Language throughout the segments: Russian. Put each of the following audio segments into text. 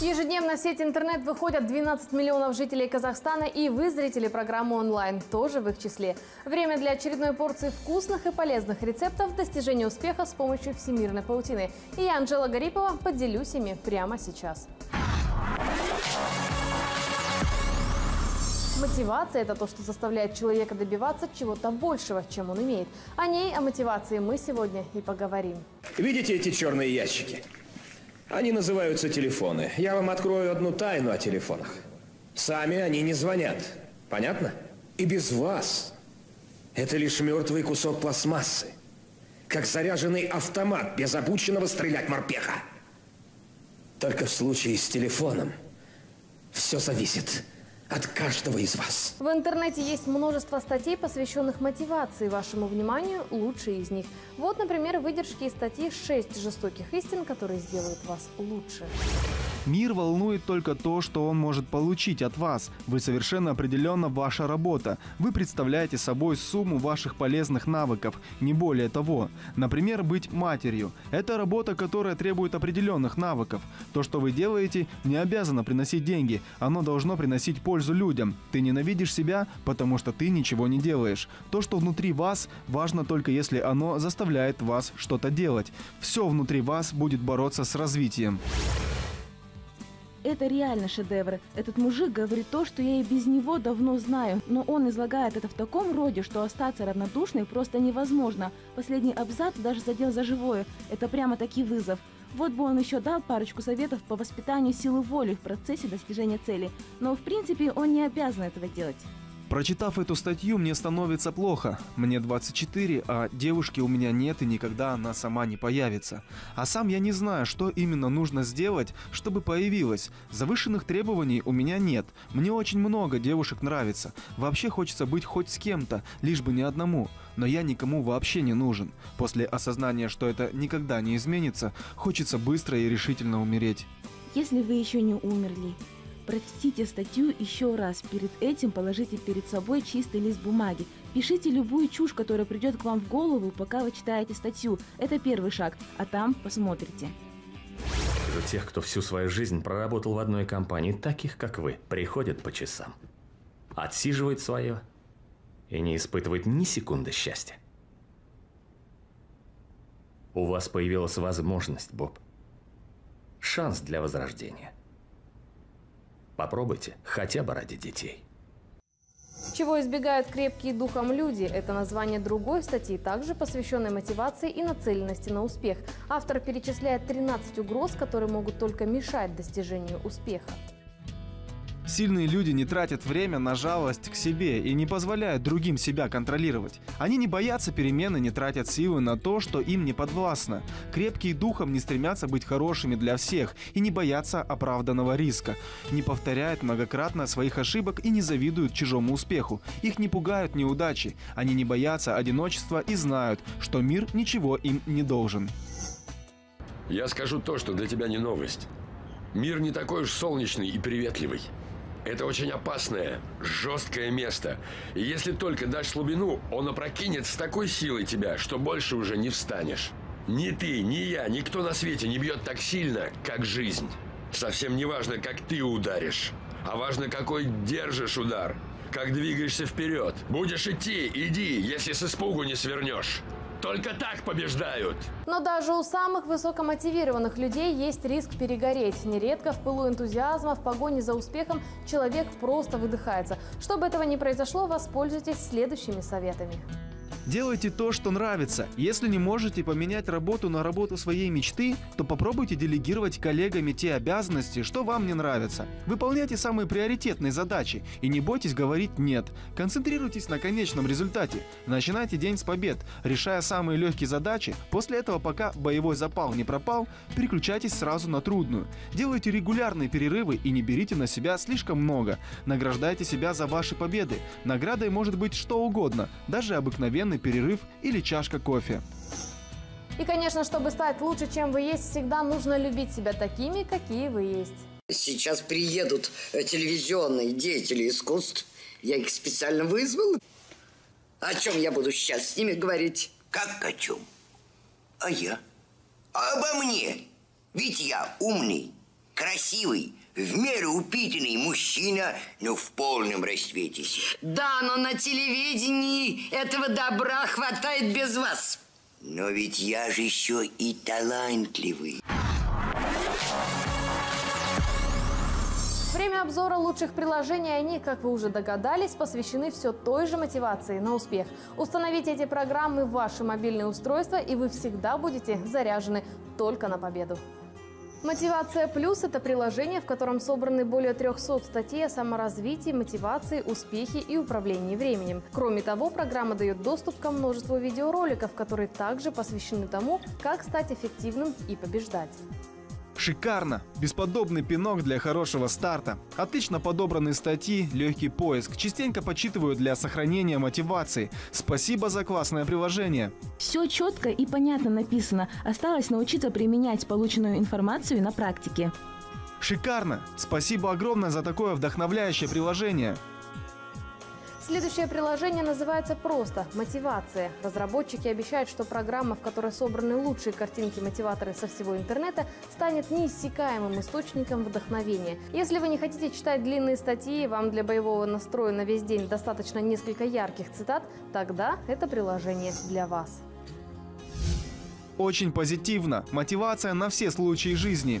Ежедневно в сеть интернет выходят 12 миллионов жителей Казахстана, и вы, зрители программы онлайн, тоже в их числе. Время для очередной порции вкусных и полезных рецептов достижения успеха с помощью всемирной паутины. И я, Анжела Гарипова, поделюсь ими прямо сейчас. Мотивация – это то, что заставляет человека добиваться чего-то большего, чем он имеет. О ней, о мотивации мы сегодня и поговорим. Видите эти черные ящики? Они называются телефоны. Я вам открою одну тайну о телефонах. Сами они не звонят. Понятно? И без вас. Это лишь мертвый кусок пластмассы. Как заряженный автомат без обученного стрелять морпеха. Только в случае с телефоном все зависит от каждого из вас. В интернете есть множество статей, посвященных мотивации. Вашему вниманию лучшие из них. Вот, например, выдержки из статьи «6 жестоких истин, которые сделают вас лучше». Мир волнует только то, что он может получить от вас. Вы совершенно определенно ваша работа. Вы представляете собой сумму ваших полезных навыков, не более того. Например, быть матерью. Это работа, которая требует определенных навыков. То, что вы делаете, не обязано приносить деньги. Оно должно приносить пользу людям. Ты ненавидишь себя, потому что ты ничего не делаешь. То, что внутри вас, важно только если оно заставляет вас что-то делать. Все внутри вас будет бороться с развитием. Это реально шедевр. Этот мужик говорит то, что я и без него давно знаю, но он излагает это в таком роде, что остаться равнодушной просто невозможно. Последний абзац даже задел за живое. Это прямо таки вызов. Вот бы он еще дал парочку советов по воспитанию силы воли в процессе достижения цели. Но в принципе он не обязан этого делать. Прочитав эту статью, мне становится плохо. Мне 24, а девушки у меня нет и никогда она сама не появится. А сам я не знаю, что именно нужно сделать, чтобы появилась. Завышенных требований у меня нет. Мне очень много девушек нравится. Вообще хочется быть хоть с кем-то, лишь бы не одному. Но я никому вообще не нужен. После осознания, что это никогда не изменится, хочется быстро и решительно умереть. Если вы еще не умерли, Прочтите статью еще раз. Перед этим положите перед собой чистый лист бумаги. Пишите любую чушь, которая придет к вам в голову, пока вы читаете статью. Это первый шаг, а там посмотрите. Вижу тех, кто всю свою жизнь проработал в одной компании, таких как вы, приходят по часам. Отсиживают свое и не испытывают ни секунды счастья. У вас появилась возможность, Боб. Шанс для возрождения. Попробуйте, хотя бы ради детей. Чего избегают крепкие духом люди – это название другой статьи, также посвященной мотивации и нацеленности на успех. Автор перечисляет 13 угроз, которые могут только мешать достижению успеха. Сильные люди не тратят время на жалость к себе и не позволяют другим себя контролировать. Они не боятся перемены, не тратят силы на то, что им не подвластно. Крепкие духом не стремятся быть хорошими для всех и не боятся оправданного риска. Не повторяют многократно своих ошибок и не завидуют чужому успеху. Их не пугают неудачи. Они не боятся одиночества и знают, что мир ничего им не должен. Я скажу то, что для тебя не новость. Мир не такой уж солнечный и приветливый. Это очень опасное, жесткое место. И если только дашь слабину, он опрокинет с такой силой тебя, что больше уже не встанешь. Ни ты, ни я, никто на свете не бьет так сильно, как жизнь. Совсем не важно, как ты ударишь, а важно, какой держишь удар. Как двигаешься вперед. Будешь идти, иди, если с испугу не свернешь. Только так побеждают. Но даже у самых высокомотивированных людей есть риск перегореть. Нередко в пылу энтузиазма, в погоне за успехом человек просто выдыхается. Чтобы этого не произошло, воспользуйтесь следующими советами. Делайте то, что нравится. Если не можете поменять работу на работу своей мечты, то попробуйте делегировать коллегами те обязанности, что вам не нравятся. Выполняйте самые приоритетные задачи и не бойтесь говорить «нет». Концентрируйтесь на конечном результате. Начинайте день с побед, решая самые легкие задачи. После этого, пока боевой запал не пропал, переключайтесь сразу на трудную. Делайте регулярные перерывы и не берите на себя слишком много. Награждайте себя за ваши победы. Наградой может быть что угодно, даже обыкновенный перерыв или чашка кофе. И, конечно, чтобы стать лучше, чем вы есть, всегда нужно любить себя такими, какие вы есть. Сейчас приедут э, телевизионные деятели искусств. Я их специально вызвал. О чем я буду сейчас с ними говорить? Как о чем? А я? А обо мне? Ведь я умный, красивый, в меру упитанный мужчина, но в полном расцвете сил. Да, но на телевидении этого добра хватает без вас. Но ведь я же еще и талантливый. Время обзора лучших приложений, они, как вы уже догадались, посвящены все той же мотивации на успех. Установите эти программы в ваши мобильные устройства, и вы всегда будете заряжены только на победу. Мотивация плюс – это приложение, в котором собраны более 300 статей о саморазвитии, мотивации, успехе и управлении временем. Кроме того, программа дает доступ ко множеству видеороликов, которые также посвящены тому, как стать эффективным и побеждать. Шикарно! Бесподобный пинок для хорошего старта. Отлично подобраны статьи, легкий поиск. Частенько почитываю для сохранения мотивации. Спасибо за классное приложение. Все четко и понятно написано. Осталось научиться применять полученную информацию на практике. Шикарно! Спасибо огромное за такое вдохновляющее приложение. Следующее приложение называется просто «Мотивация». Разработчики обещают, что программа, в которой собраны лучшие картинки-мотиваторы со всего интернета, станет неиссякаемым источником вдохновения. Если вы не хотите читать длинные статьи, вам для боевого настроя на весь день достаточно несколько ярких цитат, тогда это приложение для вас. Очень позитивно. Мотивация на все случаи жизни.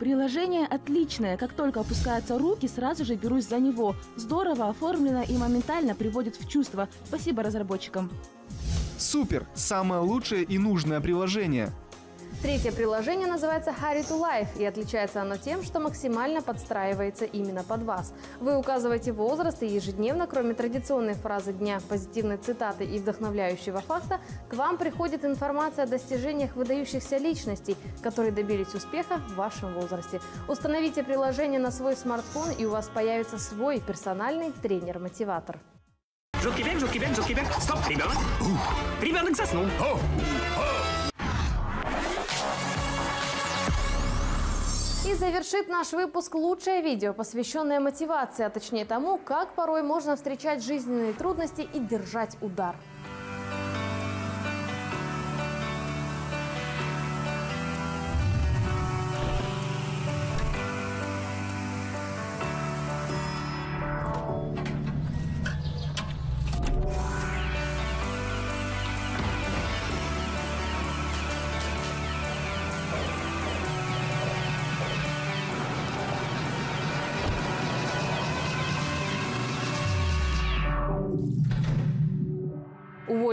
Приложение отличное. Как только опускаются руки, сразу же берусь за него. Здорово оформлено и моментально приводит в чувство. Спасибо разработчикам. Супер! Самое лучшее и нужное приложение. Третье приложение называется Harry to Life, и отличается оно тем, что максимально подстраивается именно под вас. Вы указываете возраст, и ежедневно, кроме традиционной фразы дня, позитивной цитаты и вдохновляющего факта, к вам приходит информация о достижениях выдающихся личностей, которые добились успеха в вашем возрасте. Установите приложение на свой смартфон, и у вас появится свой персональный тренер-мотиватор. Жуткий бег, жуткий бег, жуткий бег. Стоп, ребенок. Ребенок заснул. Завершит наш выпуск лучшее видео, посвященное мотивации, а точнее тому, как порой можно встречать жизненные трудности и держать удар.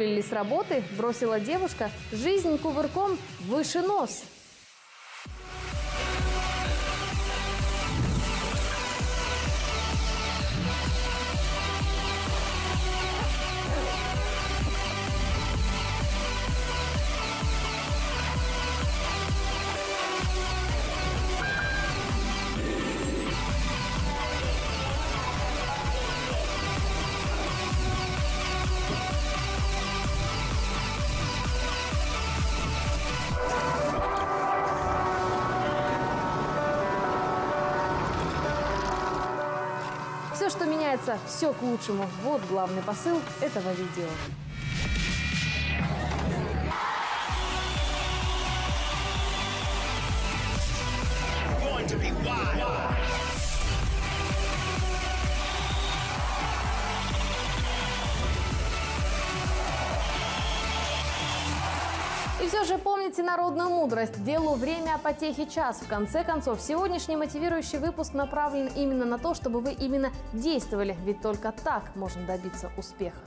Уволили с работы, бросила девушка, жизнь кувырком выше нос. Все, что меняется, все к лучшему. Вот главный посыл этого видео. Все же помните народную мудрость. Делу время, а потехи час. В конце концов, сегодняшний мотивирующий выпуск направлен именно на то, чтобы вы именно действовали. Ведь только так можно добиться успеха.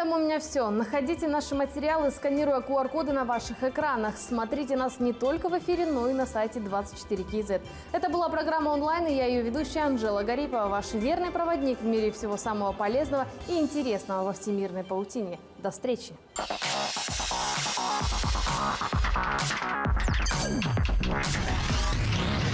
этом у меня все. Находите наши материалы, сканируя QR-коды на ваших экранах. Смотрите нас не только в эфире, но и на сайте 24KZ. Это была программа онлайн, и я ее ведущая Анжела Гарипова, ваш верный проводник в мире всего самого полезного и интересного во всемирной паутине. До встречи! Thank you.